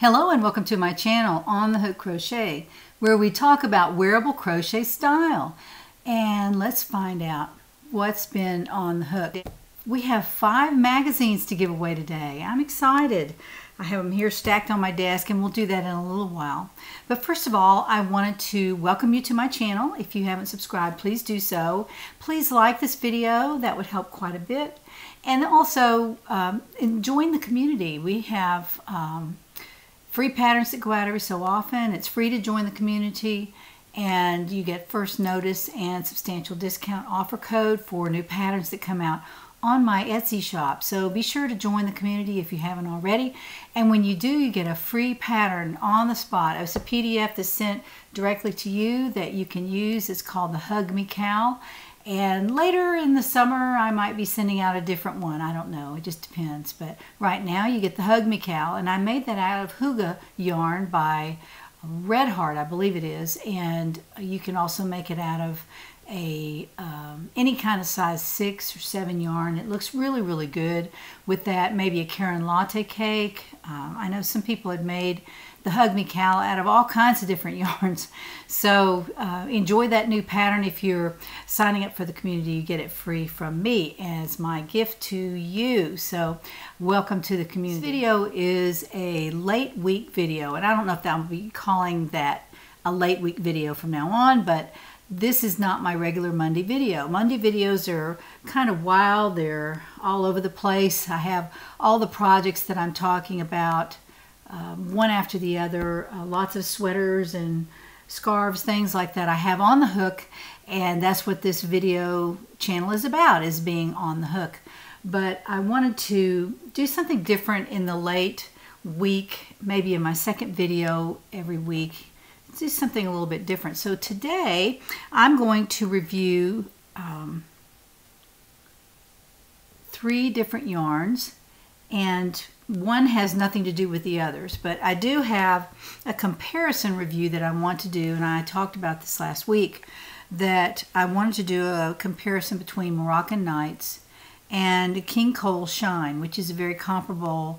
Hello and welcome to my channel On the Hook Crochet where we talk about wearable crochet style and let's find out what's been on the hook. We have five magazines to give away today. I'm excited. I have them here stacked on my desk and we'll do that in a little while. But first of all, I wanted to welcome you to my channel. If you haven't subscribed, please do so. Please like this video. That would help quite a bit. And also um, join the community. We have um, free patterns that go out every so often. It's free to join the community and you get first notice and substantial discount offer code for new patterns that come out on my Etsy shop. So be sure to join the community if you haven't already. And when you do, you get a free pattern on the spot. It's a PDF that's sent directly to you that you can use. It's called the Hug Me Cowl. And later in the summer, I might be sending out a different one. I don't know. It just depends. But right now, you get the Hug Me Cowl. And I made that out of Hygge yarn by Red Heart, I believe it is. And you can also make it out of a um, any kind of size six or seven yarn. It looks really, really good with that. Maybe a Caron Latte cake. Um, I know some people had made the Hug Me Cowl out of all kinds of different yarns. So uh, enjoy that new pattern. If you're signing up for the community, you get it free from me as my gift to you. So welcome to the community. This video is a late week video, and I don't know if I'll be calling that a late week video from now on, but this is not my regular Monday video. Monday videos are kind of wild. They're all over the place. I have all the projects that I'm talking about um, one after the other. Uh, lots of sweaters and scarves, things like that I have on the hook. And that's what this video channel is about, is being on the hook. But I wanted to do something different in the late week, maybe in my second video every week do something a little bit different. So today I'm going to review um, three different yarns and one has nothing to do with the others, but I do have a comparison review that I want to do, and I talked about this last week, that I wanted to do a comparison between Moroccan Nights and King Cole Shine, which is a very comparable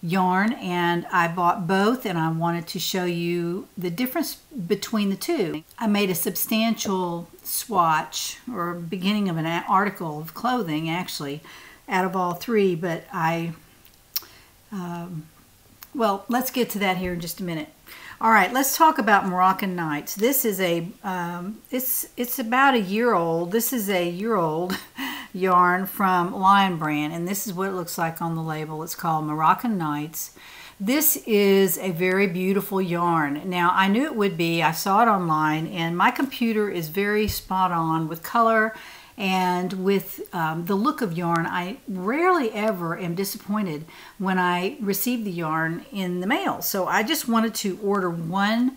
yarn and I bought both and I wanted to show you the difference between the two. I made a substantial swatch or beginning of an article of clothing actually out of all three but I um, well let's get to that here in just a minute. All right, let's talk about Moroccan Nights. This is a, um, it's, it's about a year old. This is a year old yarn from Lion Brand, and this is what it looks like on the label. It's called Moroccan Nights. This is a very beautiful yarn. Now, I knew it would be. I saw it online, and my computer is very spot on with color and with um, the look of yarn, I rarely ever am disappointed when I receive the yarn in the mail. So I just wanted to order one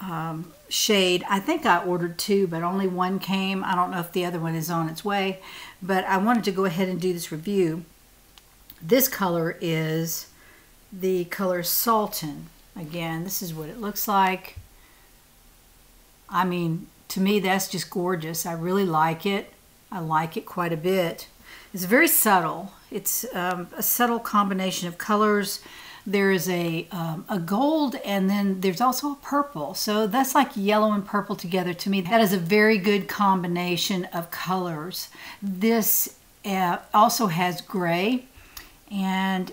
um, shade. I think I ordered two, but only one came. I don't know if the other one is on its way, but I wanted to go ahead and do this review. This color is the color Sultan. Again, this is what it looks like. I mean, to me, that's just gorgeous. I really like it. I like it quite a bit. It's very subtle. It's um, a subtle combination of colors. There is a, um, a gold and then there's also a purple. So that's like yellow and purple together to me. That is a very good combination of colors. This uh, also has gray and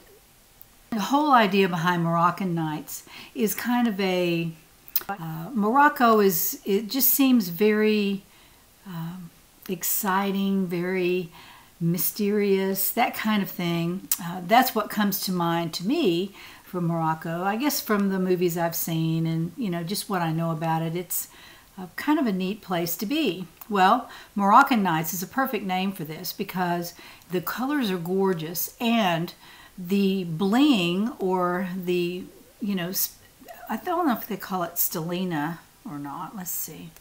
the whole idea behind Moroccan Nights is kind of a, uh, Morocco is, it just seems very, um, exciting, very mysterious, that kind of thing. Uh, that's what comes to mind to me from Morocco. I guess from the movies I've seen and you know just what I know about it, it's kind of a neat place to be. Well, Moroccan Nights is a perfect name for this because the colors are gorgeous and the bling or the you know I don't know if they call it stellina or not. Let's see.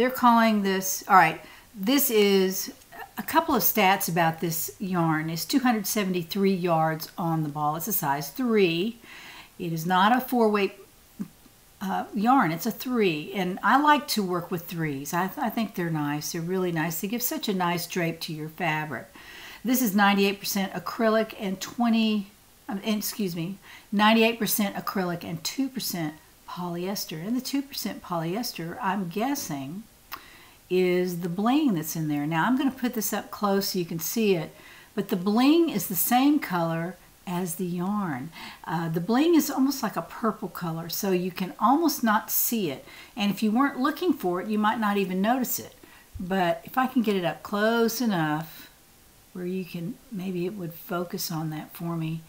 They're calling this, all right, this is a couple of stats about this yarn. It's 273 yards on the ball. It's a size 3. It is not a four-weight uh, yarn. It's a 3. And I like to work with 3s. I, th I think they're nice. They're really nice. They give such a nice drape to your fabric. This is 98% acrylic and 20, um, excuse me, 98% acrylic and 2% polyester. And the 2% polyester, I'm guessing, is the bling that's in there. Now I'm going to put this up close so you can see it, but the bling is the same color as the yarn. Uh, the bling is almost like a purple color, so you can almost not see it. And if you weren't looking for it, you might not even notice it. But if I can get it up close enough where you can, maybe it would focus on that for me.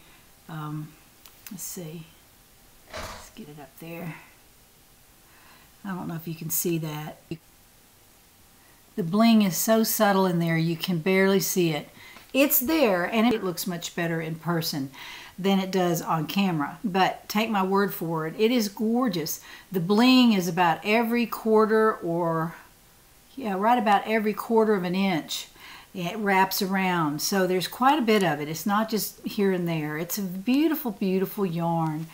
Um, let's see. Let's get it up there. I don't know if you can see that. The bling is so subtle in there you can barely see it. It's there and it looks much better in person than it does on camera. But take my word for it, it is gorgeous. The bling is about every quarter or, yeah, right about every quarter of an inch. It wraps around. So there's quite a bit of it. It's not just here and there. It's a beautiful, beautiful yarn.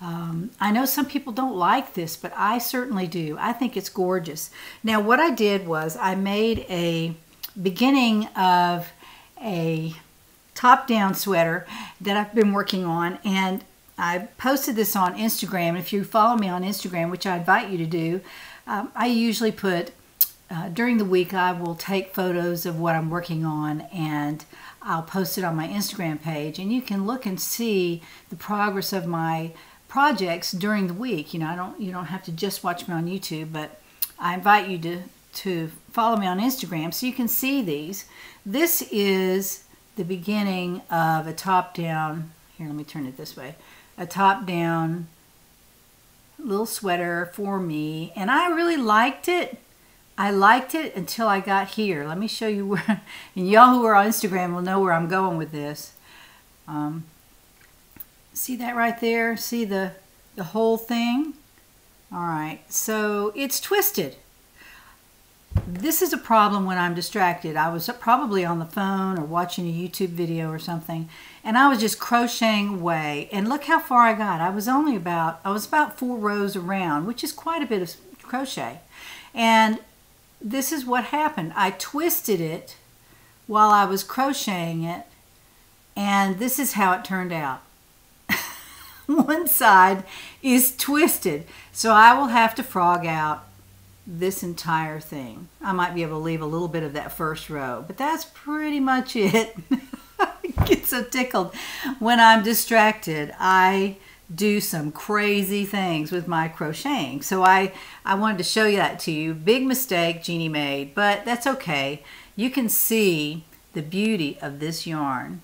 Um, I know some people don't like this, but I certainly do. I think it's gorgeous. Now, what I did was I made a beginning of a top-down sweater that I've been working on, and I posted this on Instagram. If you follow me on Instagram, which I invite you to do, um, I usually put uh, during the week I will take photos of what I'm working on and I'll post it on my Instagram page and you can look and see the progress of my projects during the week. You know, I don't you don't have to just watch me on YouTube, but I invite you to to follow me on Instagram so you can see these. This is the beginning of a top-down. Here, let me turn it this way. A top-down little sweater for me, and I really liked it. I liked it until I got here. Let me show you where, and y'all who are on Instagram will know where I'm going with this. Um, See that right there? See the, the whole thing? All right, so it's twisted. This is a problem when I'm distracted. I was probably on the phone or watching a YouTube video or something, and I was just crocheting away. And look how far I got. I was only about, I was about four rows around, which is quite a bit of crochet. And this is what happened. I twisted it while I was crocheting it, and this is how it turned out. one side is twisted. So I will have to frog out this entire thing. I might be able to leave a little bit of that first row, but that's pretty much it. I get so tickled when I'm distracted. I do some crazy things with my crocheting. So I, I wanted to show you that to you. Big mistake Jeannie made, but that's okay. You can see the beauty of this yarn.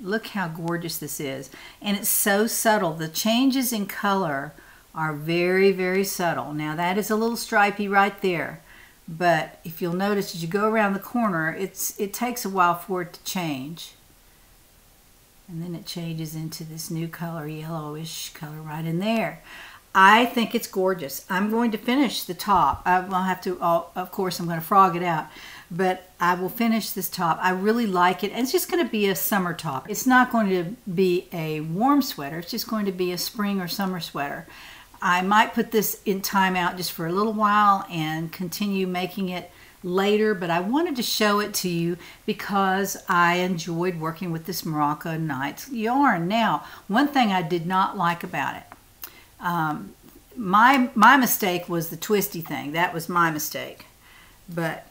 Look how gorgeous this is. And it's so subtle. The changes in color are very, very subtle. Now that is a little stripy right there. But if you'll notice as you go around the corner, it's it takes a while for it to change. And then it changes into this new color, yellowish color right in there. I think it's gorgeous. I'm going to finish the top. I will have to, uh, of course, I'm going to frog it out but I will finish this top. I really like it. And it's just going to be a summer top. It's not going to be a warm sweater. It's just going to be a spring or summer sweater. I might put this in timeout just for a little while and continue making it later, but I wanted to show it to you because I enjoyed working with this Morocco Nights yarn. Now, one thing I did not like about it, um, my, my mistake was the twisty thing. That was my mistake. But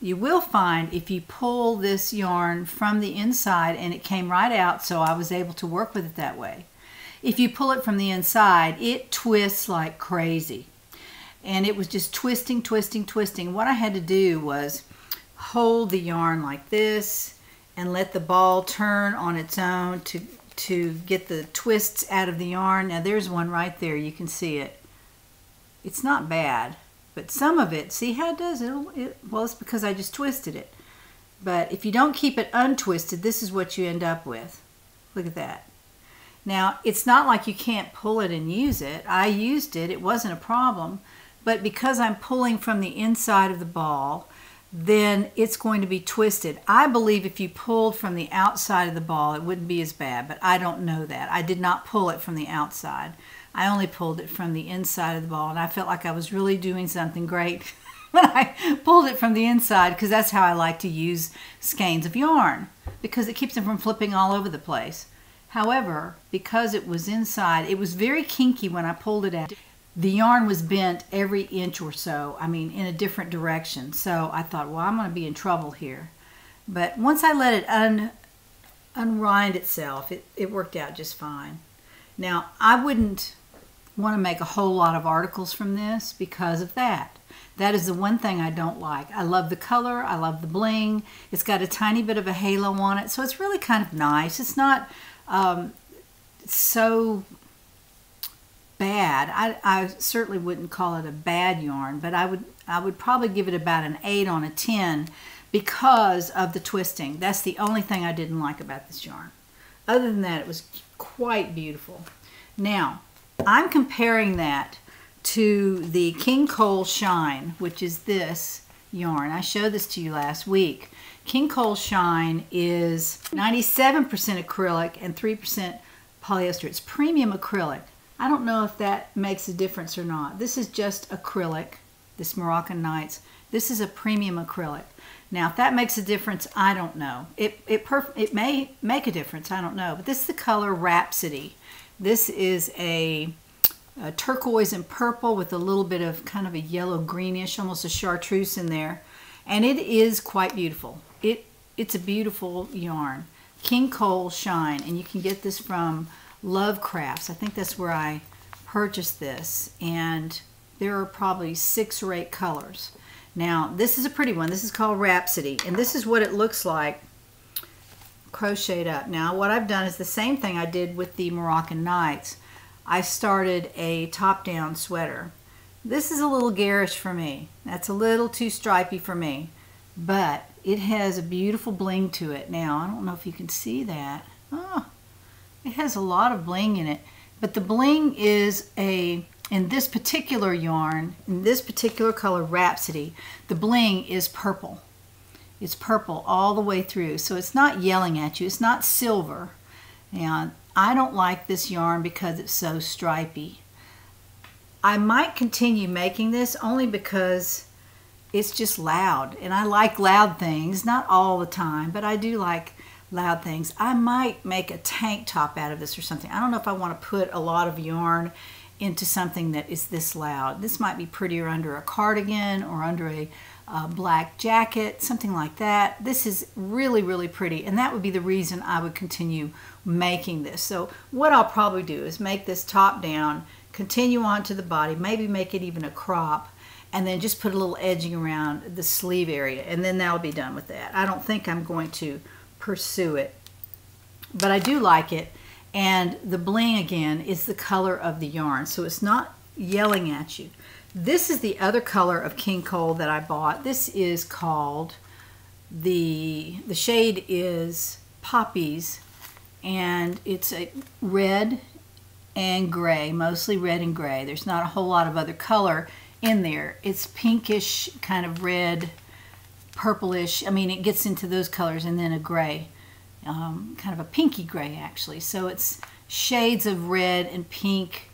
you will find if you pull this yarn from the inside and it came right out so I was able to work with it that way. If you pull it from the inside, it twists like crazy. And it was just twisting, twisting, twisting. What I had to do was hold the yarn like this and let the ball turn on its own to, to get the twists out of the yarn. Now there's one right there. You can see it. It's not bad. But some of it, see how it does? It'll, it, well, it's because I just twisted it. But if you don't keep it untwisted, this is what you end up with. Look at that. Now, it's not like you can't pull it and use it. I used it. It wasn't a problem. But because I'm pulling from the inside of the ball, then it's going to be twisted. I believe if you pulled from the outside of the ball, it wouldn't be as bad, but I don't know that. I did not pull it from the outside. I only pulled it from the inside of the ball, and I felt like I was really doing something great when I pulled it from the inside because that's how I like to use skeins of yarn because it keeps them from flipping all over the place. However, because it was inside, it was very kinky when I pulled it out. The yarn was bent every inch or so, I mean, in a different direction. So I thought, well, I'm going to be in trouble here. But once I let it un, unwind itself, it, it worked out just fine. Now, I wouldn't want to make a whole lot of articles from this because of that. That is the one thing I don't like. I love the color. I love the bling. It's got a tiny bit of a halo on it, so it's really kind of nice. It's not um, so bad. I, I certainly wouldn't call it a bad yarn, but I would I would probably give it about an 8 on a 10 because of the twisting. That's the only thing I didn't like about this yarn. Other than that, it was quite beautiful. Now, I'm comparing that to the King Cole Shine, which is this yarn. I showed this to you last week. King Cole Shine is 97% acrylic and 3% polyester. It's premium acrylic. I don't know if that makes a difference or not. This is just acrylic, this Moroccan Nights. This is a premium acrylic. Now, if that makes a difference, I don't know. It, it, it may make a difference, I don't know. But this is the color Rhapsody. This is a, a turquoise and purple with a little bit of kind of a yellow greenish, almost a chartreuse in there. And it is quite beautiful. It It's a beautiful yarn. King Cole Shine, and you can get this from Love Crafts. I think that's where I purchased this, and there are probably six or eight colors. Now, this is a pretty one. This is called Rhapsody, and this is what it looks like crocheted up. Now, what I've done is the same thing I did with the Moroccan Nights. I started a top-down sweater. This is a little garish for me. That's a little too stripy for me, but it has a beautiful bling to it. Now, I don't know if you can see that. Oh, it has a lot of bling in it, but the bling is a, in this particular yarn, in this particular color, Rhapsody, the bling is purple. It's purple all the way through, so it's not yelling at you. It's not silver. And I don't like this yarn because it's so stripy. I might continue making this only because it's just loud and I like loud things not all the time but I do like loud things. I might make a tank top out of this or something. I don't know if I want to put a lot of yarn into something that is this loud. This might be prettier under a cardigan or under a uh, black jacket, something like that. This is really, really pretty, and that would be the reason I would continue making this. So what I'll probably do is make this top down, continue on to the body, maybe make it even a crop, and then just put a little edging around the sleeve area, and then that'll be done with that. I don't think I'm going to pursue it. But I do like it. And the bling again is the color of the yarn. So it's not yelling at you. This is the other color of King Cole that I bought. This is called, the, the shade is Poppies. And it's a red and gray, mostly red and gray. There's not a whole lot of other color in there. It's pinkish, kind of red, purplish. I mean, it gets into those colors and then a gray, um, kind of a pinky gray actually. So it's shades of red and pink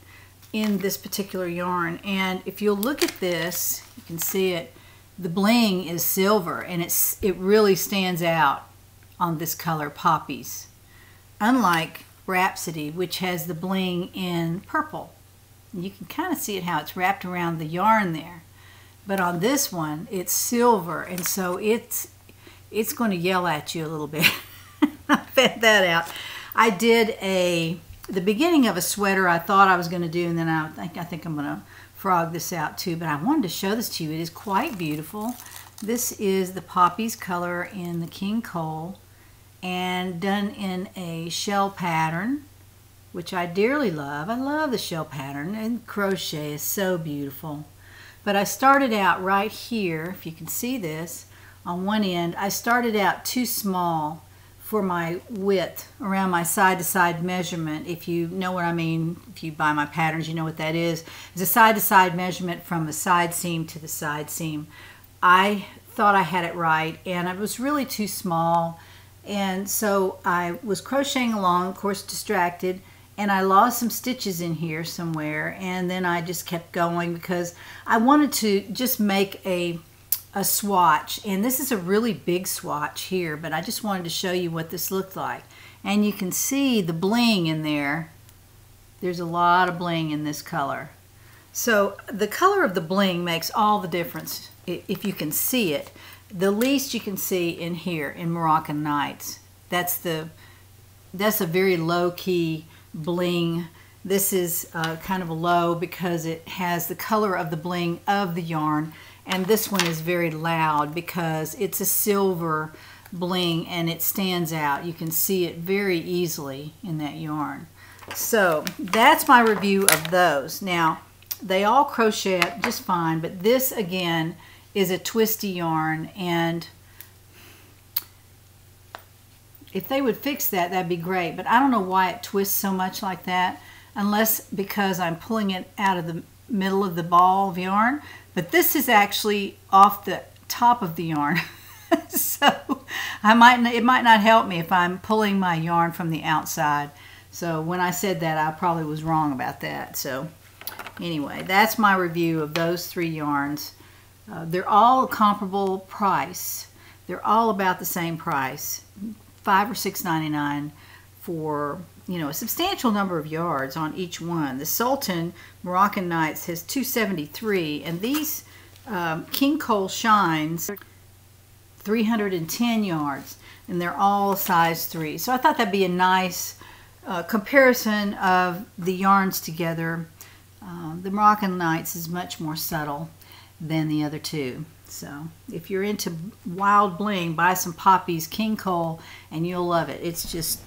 in this particular yarn. And if you'll look at this, you can see it, the bling is silver and it's it really stands out on this color, Poppies. Unlike Rhapsody, which has the bling in purple. You can kind of see it how it's wrapped around the yarn there. But on this one, it's silver, and so it's it's going to yell at you a little bit. I found that out. I did a the beginning of a sweater I thought I was going to do, and then I think I think I'm going to frog this out too. But I wanted to show this to you. It is quite beautiful. This is the poppies color in the King Cole, and done in a shell pattern, which I dearly love. I love the shell pattern, and crochet is so beautiful. But I started out right here, if you can see this, on one end. I started out too small for my width around my side-to-side -side measurement. If you know what I mean, if you buy my patterns, you know what that is. It's a side-to-side -side measurement from the side seam to the side seam. I thought I had it right, and it was really too small. And so I was crocheting along, of course distracted, and I lost some stitches in here somewhere and then I just kept going because I wanted to just make a a swatch and this is a really big swatch here but I just wanted to show you what this looked like and you can see the bling in there. There's a lot of bling in this color. So the color of the bling makes all the difference if you can see it. The least you can see in here in Moroccan Nights. That's the that's a very low key bling. This is uh, kind of low because it has the color of the bling of the yarn and this one is very loud because it's a silver bling and it stands out. You can see it very easily in that yarn. So that's my review of those. Now they all crochet up just fine but this again is a twisty yarn and if they would fix that that'd be great but I don't know why it twists so much like that unless because I'm pulling it out of the middle of the ball of yarn but this is actually off the top of the yarn. so I might it might not help me if I'm pulling my yarn from the outside. So when I said that, I probably was wrong about that. So anyway, that's my review of those three yarns. Uh, they're all comparable price. They're all about the same price, five or six ninety nine for you know, a substantial number of yards on each one. The Sultan Moroccan Nights has 273, and these um, King Cole Shines 310 yards, and they're all size 3. So I thought that'd be a nice uh, comparison of the yarns together. Um, the Moroccan Nights is much more subtle than the other two. So if you're into wild bling, buy some Poppy's King Cole, and you'll love it. It's just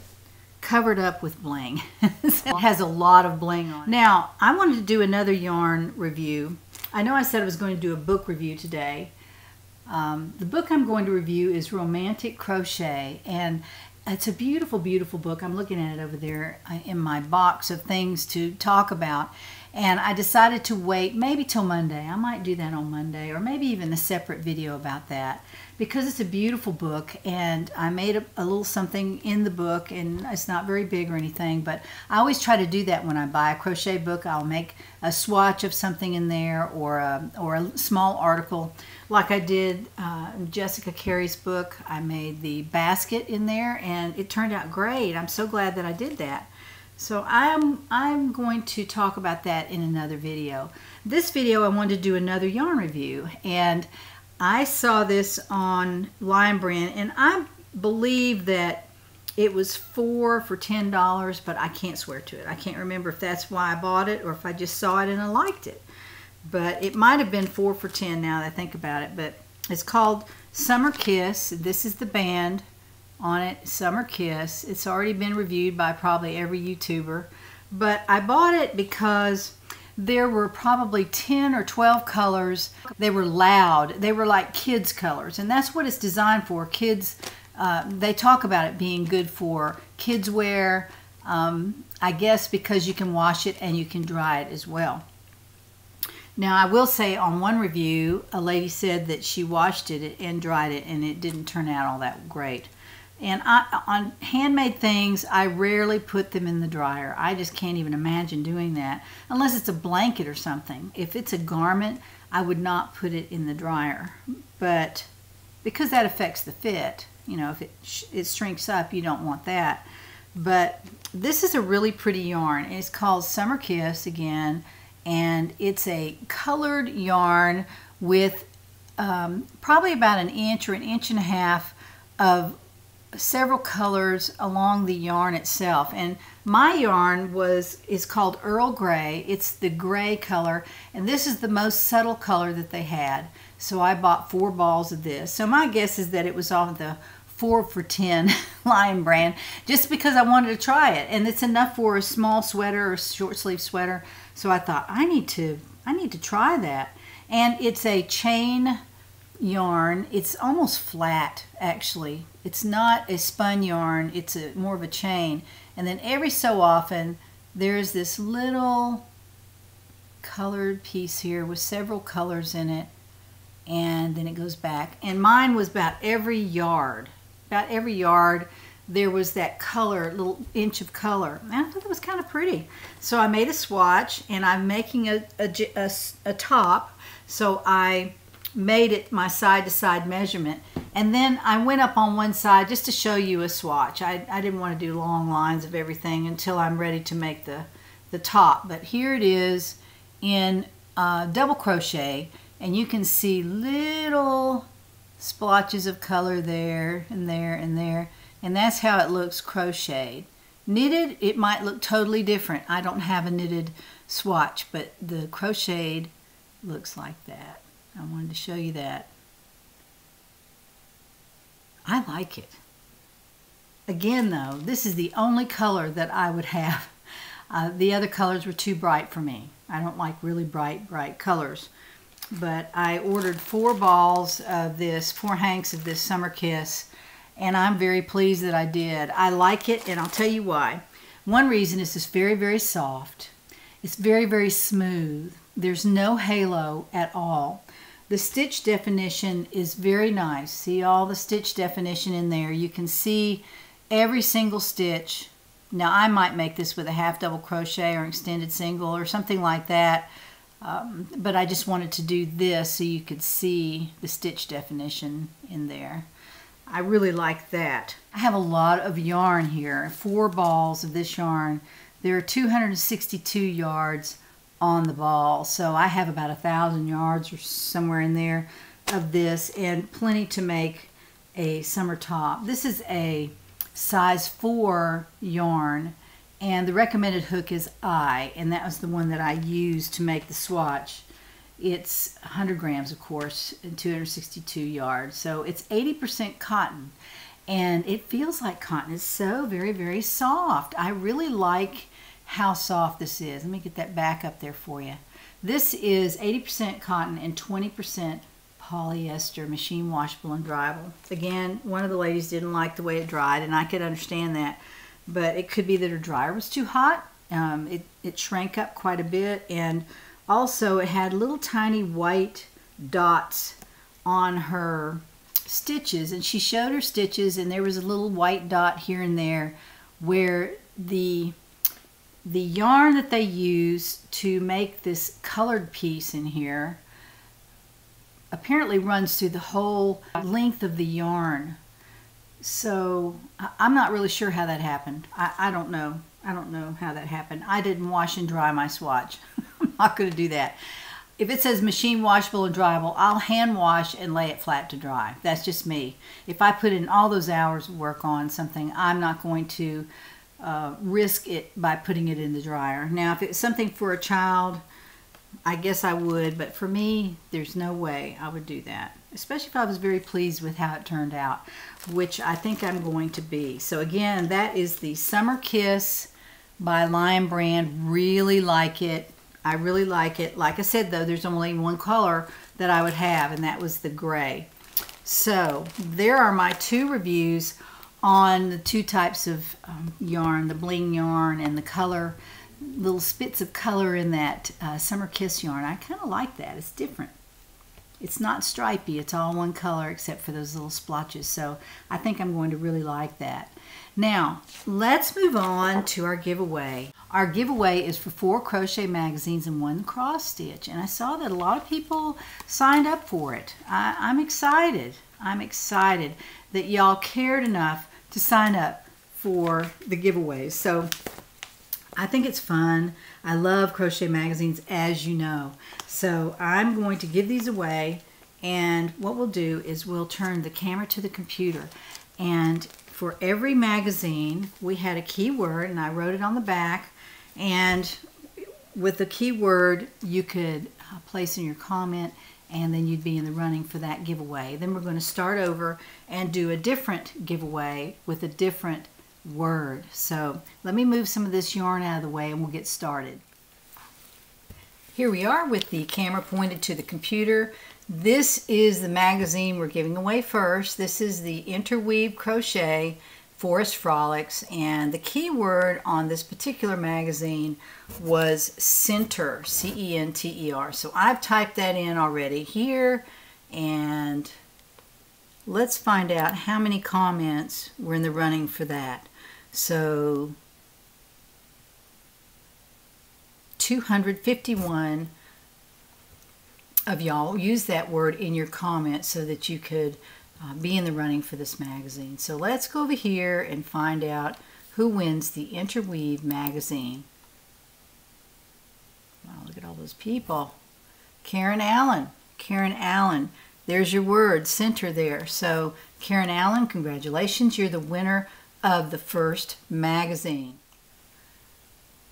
covered up with bling. it has a lot of bling on it. Now, I wanted to do another yarn review. I know I said I was going to do a book review today. Um, the book I'm going to review is Romantic Crochet, and it's a beautiful, beautiful book. I'm looking at it over there uh, in my box of things to talk about. And I decided to wait maybe till Monday. I might do that on Monday or maybe even a separate video about that because it's a beautiful book and I made a, a, little something in the book and it's not very big or anything but I always try to do that when I buy a crochet book. I'll make a swatch of something in there or a, or a small article. Like I did uh, Jessica Carey's book I made the basket in there and it turned out great. I'm so glad that I did that so I'm, I'm going to talk about that in another video. This video I wanted to do another yarn review and I saw this on Lion Brand and I believe that it was four for ten dollars but I can't swear to it. I can't remember if that's why I bought it or if I just saw it and I liked it. But it might have been four for ten now that I think about it but it's called Summer Kiss. This is the band on it, Summer Kiss. It's already been reviewed by probably every YouTuber, but I bought it because there were probably 10 or 12 colors. They were loud. They were like kids' colors, and that's what it's designed for. Kids, uh, they talk about it being good for kids wear, um, I guess because you can wash it and you can dry it as well. Now, I will say on one review, a lady said that she washed it and dried it and it didn't turn out all that great. And I, on handmade things, I rarely put them in the dryer. I just can't even imagine doing that unless it's a blanket or something. If it's a garment, I would not put it in the dryer. But because that affects the fit, you know, if it, it shrinks up, you don't want that. But this is a really pretty yarn. It's called Summer Kiss again, and it's a colored yarn with um, probably about an inch or an inch and a half of several colors along the yarn itself. And my yarn was is called Earl Grey. It's the gray color and this is the most subtle color that they had. So I bought four balls of this. So my guess is that it was off the four for ten Lion brand just because I wanted to try it. And it's enough for a small sweater or short sleeve sweater. So I thought I need to I need to try that. And it's a chain yarn. It's almost flat, actually. It's not a spun yarn. It's a more of a chain. And then every so often, there's this little colored piece here with several colors in it. And then it goes back. And mine was about every yard. About every yard, there was that color, little inch of color. And I thought that was kind of pretty. So I made a swatch, and I'm making a, a, a, a top. So I made it my side to side measurement And then I went up on one side just to show you a swatch. I, I didn't want to do long lines of everything until I'm ready to make the, the top. But here it is in uh, double crochet and you can see little splotches of color there and there and there and that's how it looks crocheted. Knitted, it might look totally different. I don't have a knitted swatch, but the crocheted looks like that. I wanted to show you that. I like it. Again, though, this is the only color that I would have. Uh, the other colors were too bright for me. I don't like really bright, bright colors. But I ordered four balls of this, four hanks of this Summer Kiss, and I'm very pleased that I did. I like it, and I'll tell you why. One reason is it's very, very soft. It's very, very smooth. There's no halo at all. The stitch definition is very nice. See all the stitch definition in there. You can see every single stitch. Now I might make this with a half double crochet or extended single or something like that. Um, but I just wanted to do this so you could see the stitch definition in there. I really like that. I have a lot of yarn here, four balls of this yarn. There are 262 yards on the ball. So I have about a thousand yards or somewhere in there of this and plenty to make a summer top. This is a size 4 yarn and the recommended hook is I and that was the one that I used to make the swatch. It's 100 grams of course and 262 yards so it's 80% cotton and it feels like cotton. It's so very very soft. I really like how soft this is. Let me get that back up there for you. This is 80% cotton and 20% polyester, machine washable and dryable. Again, one of the ladies didn't like the way it dried, and I could understand that, but it could be that her dryer was too hot. Um, it, it shrank up quite a bit, and also it had little tiny white dots on her stitches, and she showed her stitches, and there was a little white dot here and there where the the yarn that they use to make this colored piece in here apparently runs through the whole length of the yarn. So I'm not really sure how that happened. I, I don't know. I don't know how that happened. I didn't wash and dry my swatch. I'm not going to do that. If it says machine washable and dryable, I'll hand wash and lay it flat to dry. That's just me. If I put in all those hours of work on something, I'm not going to uh, risk it by putting it in the dryer. Now, if it's something for a child, I guess I would, but for me, there's no way I would do that, especially if I was very pleased with how it turned out, which I think I'm going to be. So again, that is the Summer Kiss by Lion Brand. Really like it. I really like it. Like I said, though, there's only one color that I would have, and that was the gray. So there are my two reviews on the two types of um, yarn, the bling yarn and the color, little spits of color in that uh, Summer Kiss yarn. I kind of like that. It's different. It's not stripy. It's all one color except for those little splotches. So I think I'm going to really like that. Now, let's move on to our giveaway. Our giveaway is for four crochet magazines and one cross stitch. And I saw that a lot of people signed up for it. I, I'm excited. I'm excited that y'all cared enough to sign up for the giveaways. So I think it's fun. I love crochet magazines, as you know. So I'm going to give these away. And what we'll do is we'll turn the camera to the computer. And for every magazine, we had a keyword, and I wrote it on the back. And with the keyword, you could uh, place in your comment and then you'd be in the running for that giveaway. Then we're going to start over and do a different giveaway with a different word. So let me move some of this yarn out of the way and we'll get started. Here we are with the camera pointed to the computer. This is the magazine we're giving away first. This is the Interweave Crochet Forest Frolics, and the key word on this particular magazine was center, C-E-N-T-E-R. So I've typed that in already here, and let's find out how many comments were in the running for that. So 251 of y'all use that word in your comments so that you could uh, be in the running for this magazine. So let's go over here and find out who wins the Interweave magazine. Wow, look at all those people. Karen Allen. Karen Allen. There's your word, center there. So, Karen Allen, congratulations. You're the winner of the first magazine.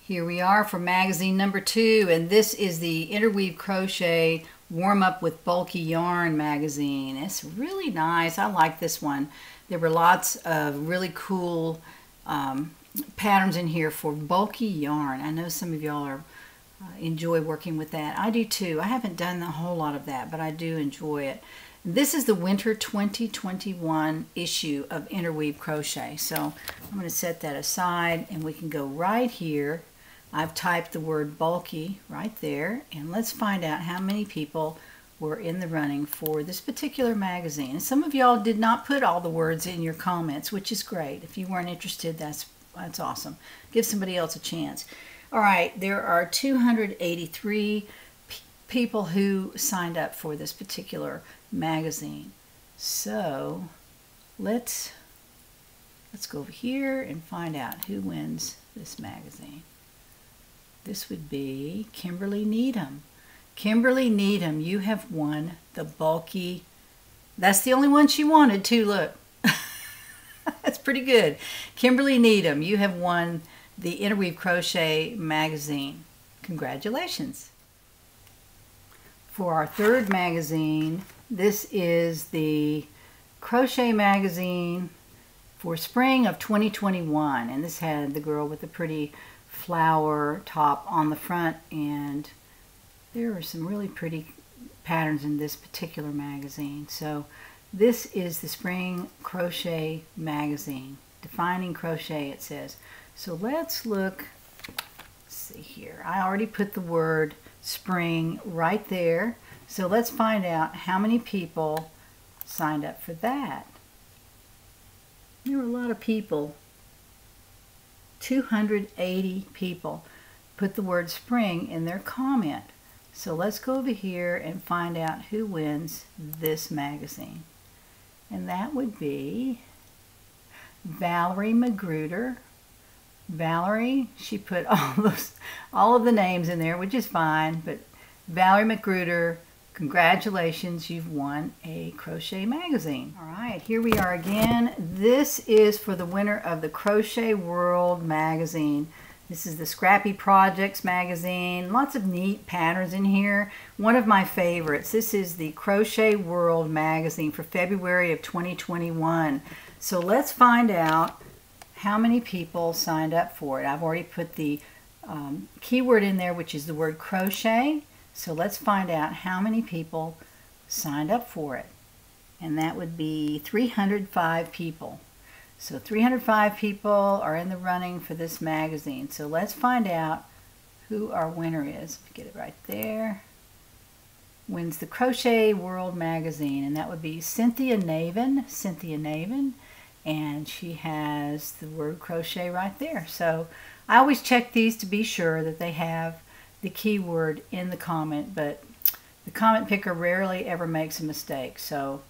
Here we are for magazine number two, and this is the Interweave Crochet Warm Up with Bulky Yarn magazine. It's really nice. I like this one. There were lots of really cool um, patterns in here for bulky yarn. I know some of y'all are uh, enjoy working with that. I do too. I haven't done a whole lot of that, but I do enjoy it. This is the winter 2021 issue of Interweave Crochet. So I'm going to set that aside and we can go right here. I've typed the word bulky right there and let's find out how many people were in the running for this particular magazine. Some of y'all did not put all the words in your comments, which is great. If you weren't interested, that's that's awesome. Give somebody else a chance. All right, there are 283 people who signed up for this particular magazine. So let's let's go over here and find out who wins this magazine. This would be Kimberly Needham. Kimberly Needham, you have won the bulky. That's the only one she wanted too, look. That's pretty good. Kimberly Needham, you have won the Interweave Crochet magazine. Congratulations. For our third magazine, this is the Crochet magazine for spring of 2021. And this had the girl with the pretty flower top on the front. And there are some really pretty patterns in this particular magazine. So this is the Spring Crochet Magazine. Defining crochet, it says. So let's look, let's see here. I already put the word spring right there. So let's find out how many people signed up for that. There were a lot of people. 280 people put the word spring in their comment. So let's go over here and find out who wins this magazine and that would be Valerie Magruder. Valerie, she put all those, all of the names in there, which is fine, but Valerie Magruder, congratulations, you've won a crochet magazine. All right, here we are again. This is for the winner of the Crochet World magazine. This is the Scrappy Projects magazine. Lots of neat patterns in here. One of my favorites. This is the Crochet World magazine for February of 2021. So let's find out how many people signed up for it. I've already put the um, keyword in there, which is the word crochet. So let's find out how many people signed up for it. And that would be 305 people. So 305 people are in the running for this magazine. So let's find out who our winner is. Get it right there. Wins the Crochet World magazine, and that would be Cynthia Navin. Cynthia Navin, and she has the word crochet right there. So I always check these to be sure that they have the keyword in the comment, but the comment picker rarely ever makes a mistake. So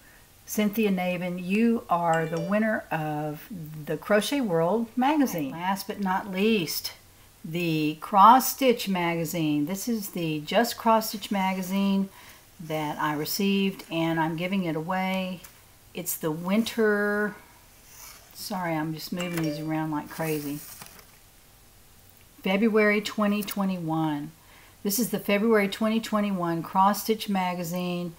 Cynthia Navin, you are the winner of the Crochet World magazine. Last but not least, the Cross Stitch magazine. This is the Just Cross Stitch magazine that I received and I'm giving it away. It's the winter, sorry I'm just moving these around like crazy. February 2021. This is the February 2021 Cross Stitch magazine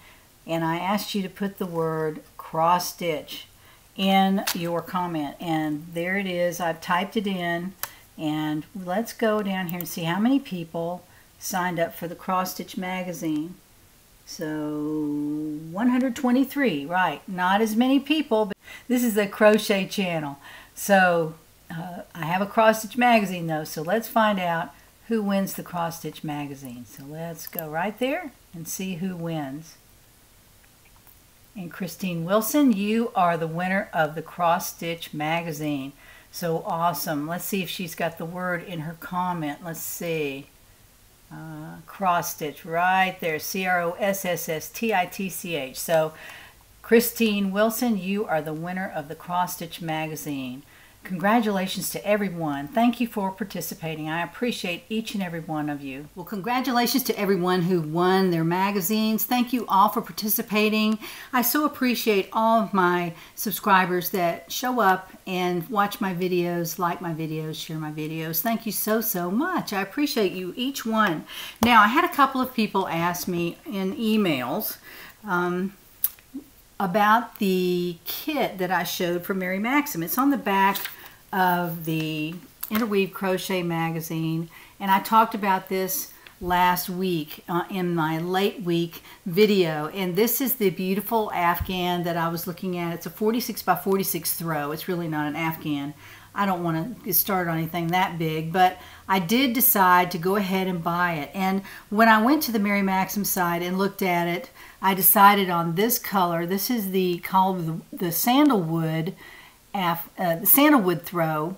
and I asked you to put the word cross stitch in your comment. And there it is. I've typed it in and let's go down here and see how many people signed up for the cross stitch magazine. So 123 right. Not as many people but this is a crochet channel. So uh, I have a cross stitch magazine though so let's find out who wins the cross stitch magazine so let's go right there and see who wins and Christine Wilson, you are the winner of the Cross Stitch magazine. So awesome. Let's see if she's got the word in her comment. Let's see. Uh, cross stitch right there. C R O S S S T I T C H. So Christine Wilson, you are the winner of the Cross Stitch Magazine. Congratulations to everyone. Thank you for participating. I appreciate each and every one of you. Well, congratulations to everyone who won their magazines. Thank you all for participating. I so appreciate all of my subscribers that show up and watch my videos, like my videos, share my videos. Thank you so, so much. I appreciate you, each one. Now, I had a couple of people ask me in emails um, about the kit that I showed for Mary Maxim. It's on the back of the Interweave Crochet magazine, and I talked about this last week uh, in my late week video. And this is the beautiful afghan that I was looking at. It's a 46 by 46 throw. It's really not an afghan. I don't want to get started on anything that big but I did decide to go ahead and buy it. And when I went to the Mary Maxim site and looked at it I decided on this color. This is the called the, the sandalwood, af, uh, the sandalwood throw,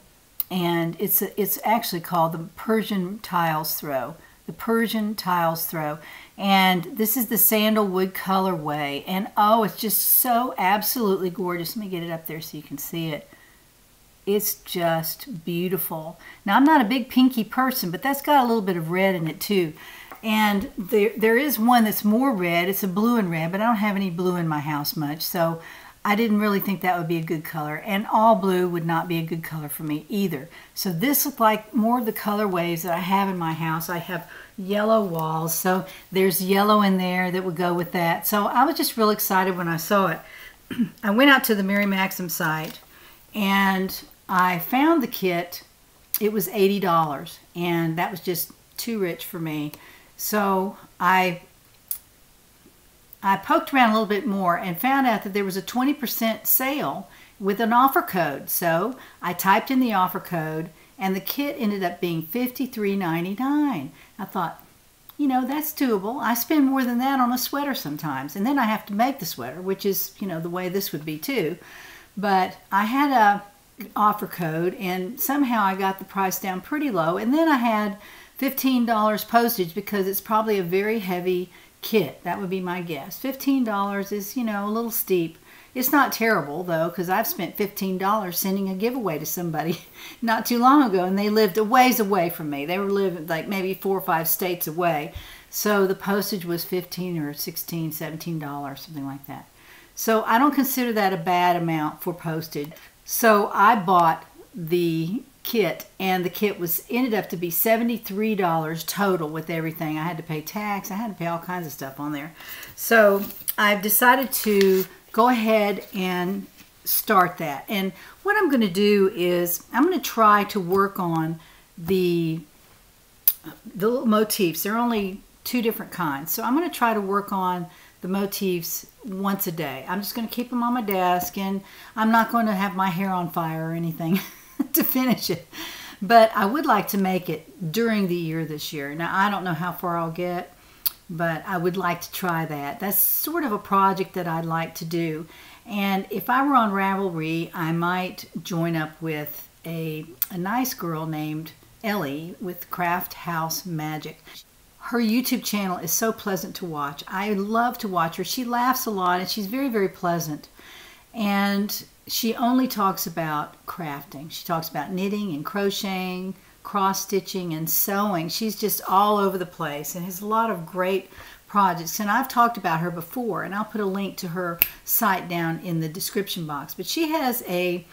and it's a, it's actually called the Persian tiles throw. The Persian tiles throw, and this is the sandalwood colorway. And oh, it's just so absolutely gorgeous. Let me get it up there so you can see it. It's just beautiful. Now I'm not a big pinky person, but that's got a little bit of red in it too. And there, there is one that's more red. It's a blue and red, but I don't have any blue in my house much. So I didn't really think that would be a good color. And all blue would not be a good color for me either. So this looked like more of the color colorways that I have in my house. I have yellow walls. So there's yellow in there that would go with that. So I was just real excited when I saw it. I went out to the Mary Maxim site and I found the kit. It was $80 and that was just too rich for me. So I I poked around a little bit more and found out that there was a 20% sale with an offer code. So I typed in the offer code and the kit ended up being $53.99. I thought, you know, that's doable. I spend more than that on a sweater sometimes. And then I have to make the sweater, which is, you know, the way this would be too. But I had a offer code and somehow I got the price down pretty low. And then I had $15 postage because it's probably a very heavy kit. That would be my guess. $15 is, you know, a little steep. It's not terrible though because I've spent $15 sending a giveaway to somebody not too long ago and they lived a ways away from me. They were living like maybe four or five states away. So the postage was 15 or 16, 17 dollars, something like that. So I don't consider that a bad amount for postage. So I bought the kit and the kit was ended up to be $73 total with everything. I had to pay tax i had to pay all kinds of stuff on there. So i've decided to go ahead and start that. And what i'm going to do is i'm going to try to work on the the little motifs. They're only two different kinds. So i'm going to try to work on the motifs once a day. I'm just going to keep them on my desk and i'm not going to have my hair on fire or anything to finish it. But I would like to make it during the year this year. Now, I don't know how far I'll get, but I would like to try that. That's sort of a project that I'd like to do. And if I were on Ravelry, I might join up with a, a nice girl named Ellie with Craft House Magic. Her YouTube channel is so pleasant to watch. I love to watch her. She laughs a lot and she's very, very pleasant. And she only talks about crafting. She talks about knitting and crocheting, cross stitching and sewing. She's just all over the place and has a lot of great projects. And I've talked about her before, and I'll put a link to her site down in the description box. But she has a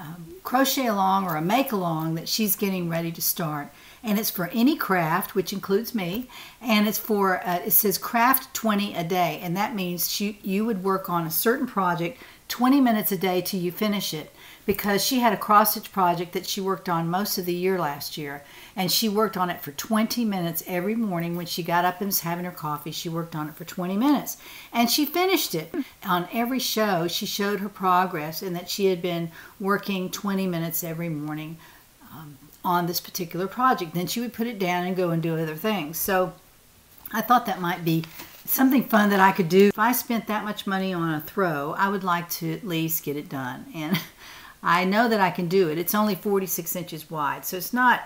um, crochet along or a make along that she's getting ready to start. And it's for any craft, which includes me. And it's for, uh, it says craft 20 a day. And that means she, you would work on a certain project 20 minutes a day till you finish it because she had a cross stitch project that she worked on most of the year last year and she worked on it for 20 minutes every morning. When she got up and was having her coffee she worked on it for 20 minutes and she finished it. On every show she showed her progress and that she had been working 20 minutes every morning um, on this particular project. Then she would put it down and go and do other things. So i thought that might be something fun that I could do. If I spent that much money on a throw, I would like to at least get it done. And I know that I can do it. It's only 46 inches wide, so it's not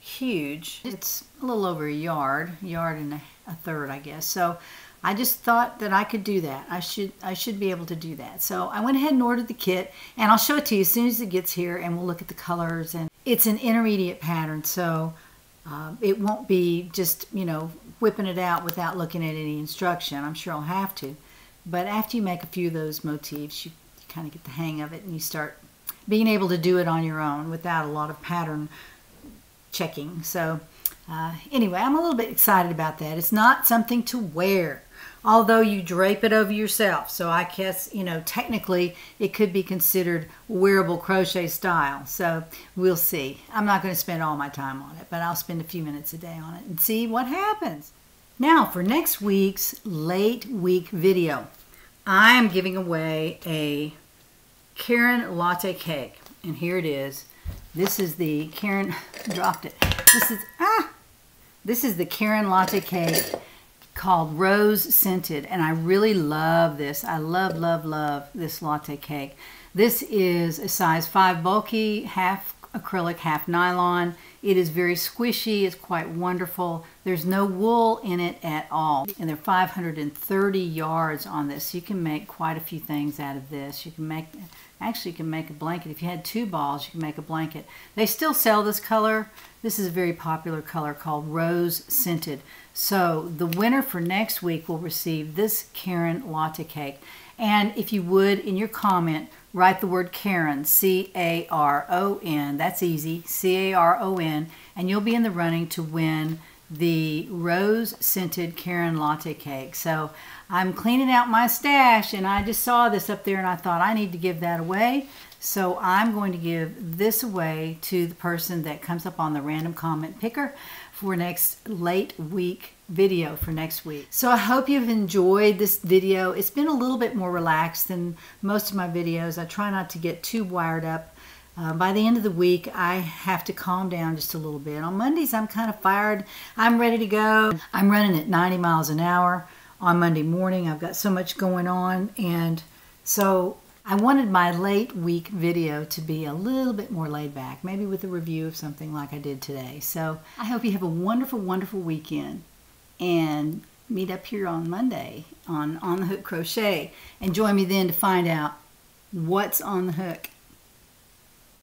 huge. It's a little over a yard, yard and a, a third, I guess. So I just thought that I could do that. I should I should be able to do that. So I went ahead and ordered the kit, and I'll show it to you as soon as it gets here, and we'll look at the colors. And it's an intermediate pattern, so uh, it won't be just you know whipping it out without looking at any instruction. I'm sure I'll have to, but after you make a few of those motifs, you, you kind of get the hang of it, and you start being able to do it on your own without a lot of pattern checking. So uh, anyway, I'm a little bit excited about that. It's not something to wear although you drape it over yourself. So I guess, you know, technically it could be considered wearable crochet style. So we'll see. I'm not going to spend all my time on it, but I'll spend a few minutes a day on it and see what happens. Now for next week's late week video, I am giving away a Caron latte cake. And here it is. This is the Caron dropped it. This is, ah, this is the Caron latte cake called Rose Scented, and I really love this. I love, love, love this latte cake. This is a size 5 bulky, half acrylic, half nylon. It is very squishy. It's quite wonderful. There's no wool in it at all. And there are 530 yards on this. So you can make quite a few things out of this. You can make, actually you can make a blanket. If you had two balls, you can make a blanket. They still sell this color. This is a very popular color called Rose Scented. So the winner for next week will receive this Caron latte cake. And if you would, in your comment, write the word Caron, C-A-R-O-N. That's easy, C-A-R-O-N. And you'll be in the running to win the rose scented Caron latte cake. So I'm cleaning out my stash and I just saw this up there and I thought I need to give that away. So I'm going to give this away to the person that comes up on the random comment picker for next late week video for next week. So I hope you've enjoyed this video. It's been a little bit more relaxed than most of my videos. I try not to get too wired up. Uh, by the end of the week, I have to calm down just a little bit. On Mondays, I'm kind of fired. I'm ready to go. I'm running at 90 miles an hour on Monday morning. I've got so much going on. And so I wanted my late week video to be a little bit more laid back, maybe with a review of something like I did today. So I hope you have a wonderful, wonderful weekend and meet up here on Monday on On the Hook Crochet and join me then to find out what's on the hook.